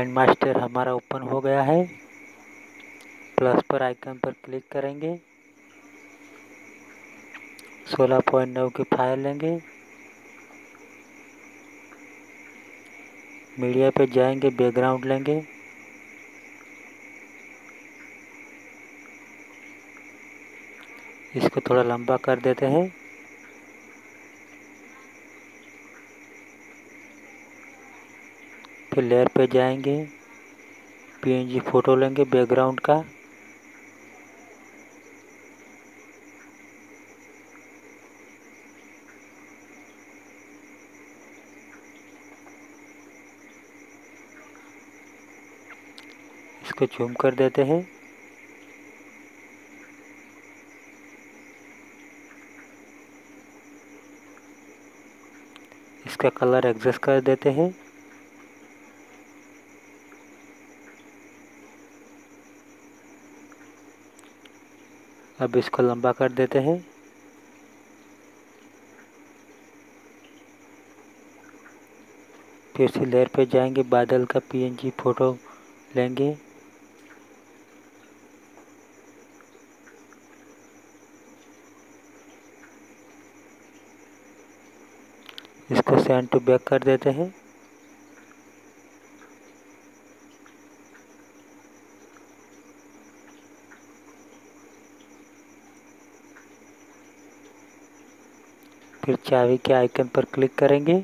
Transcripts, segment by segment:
Kind master हमारा open हो गया है। प्लस पर आइकन पर क्लिक करेंगे। 16.9 की फ़ाइल लेंगे। मीडिया पे जाएँगे बैकग्राउंड लेंगे। इसको थोड़ा लंबा कर देते हैं। फिर लेयर पे जाएँगे पीएनजी फ़ोटो लेंगे बैकग्राउंड का। इसको जूम कर देते हैं। इसका कलर एडजस्ट कर देते हैं। अब इसको लंबा कर देते हैं। फिर से लेयर पे जाएँगे, बादल का पीएनजी फ़ोटो लेंगे। इसको सेंड टू बैक कर देते हैं। फिर चाबी के आइकन पर क्लिक करेंगे?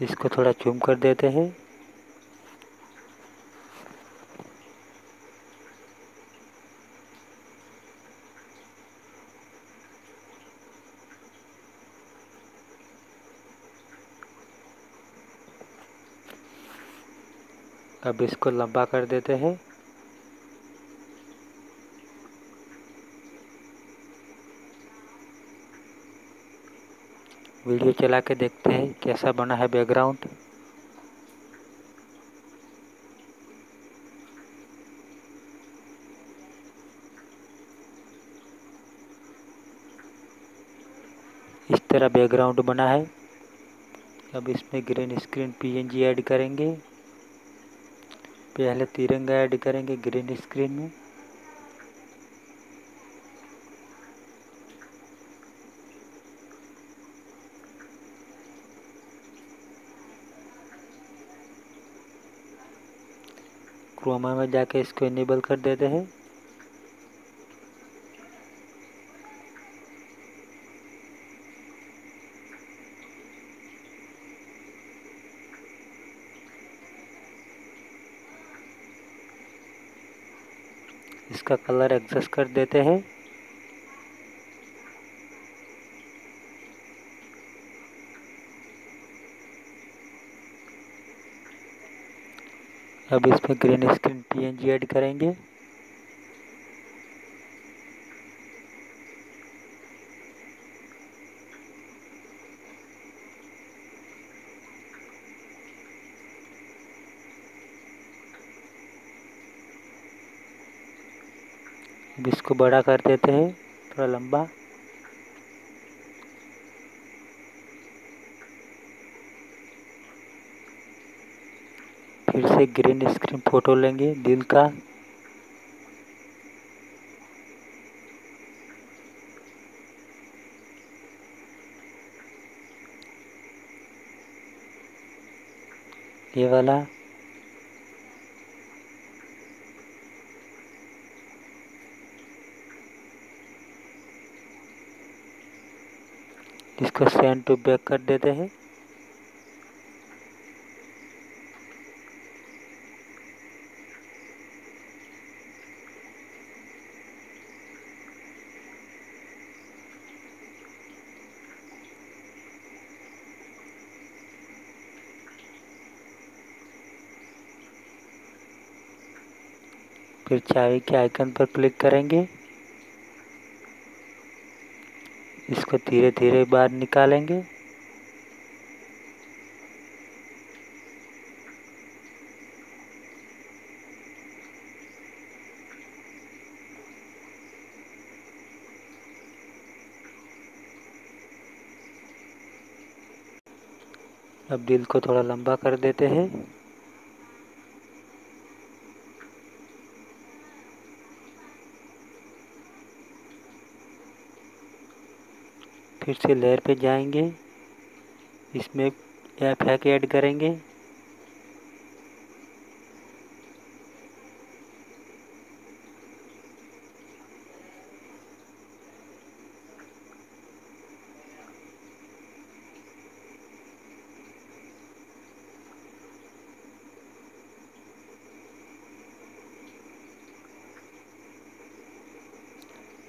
इसको थोड़ा जूम कर देते हैं। अब इसको लंबा कर देते हैं। वीडियो चला के देखते हैं कैसा बना है बैकग्राउंड इस तरह बैकग्राउंड बना है। अब इसमें ग्रीन स्क्रीन पीएनजी ऐड करेंगे। पहले तिरंगा ऐड करेंगे ग्रीन स्क्रीन में। क्रोमा में जाके इसको इनेबल कर देते हैं। इसका कलर एडजस्ट कर देते हैं। अब इसमें ग्रीन स्क्रीन पीएनजी ऐड करेंगे। अब इसको बड़ा कर देते हैं, थोड़ा लंबा। फिर से ग्रीन स्क्रीन फ़ोटो लेंगे दिल का। ये वाला। इसको सेंड टू बैक कर देते हैं। फिर चाबी के आइकन पर क्लिक करेंगे। इसको धीरे धीरे बाहर निकालेंगे। अब दिल को थोड़ा लंबा कर देते हैं। फिर से लेयर पे जाएँगे। इसमें एफ़ हैक ऐड करेंगे।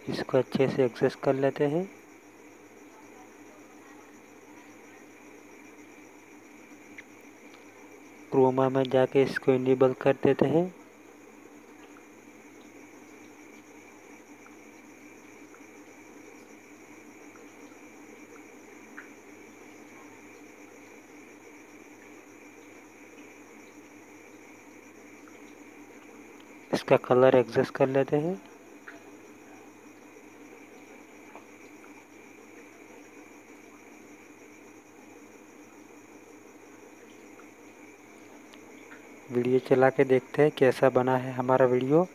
इसको अच्छे से एक्सेस कर लेते हैं। क्रोमा में जाके इसको इनेबल कर देते हैं। इसका कलर एडजस्ट कर लेते हैं। वीडियो चला के देखते हैं कैसा बना है हमारा वीडियो।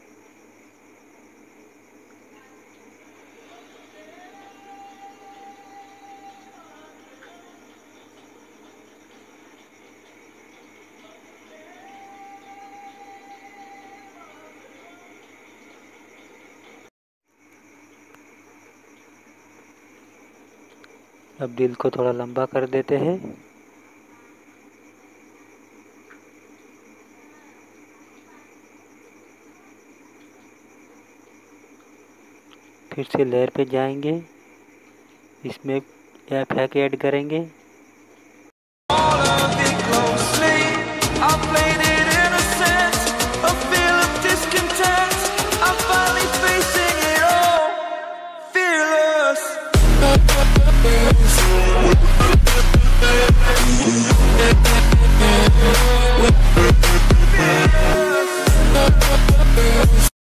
अब दिल को थोड़ा लंबा कर देते हैं। फिर से लेयर पे जाएँगे। इसमें एफ़ हैक ऐड करेंगे।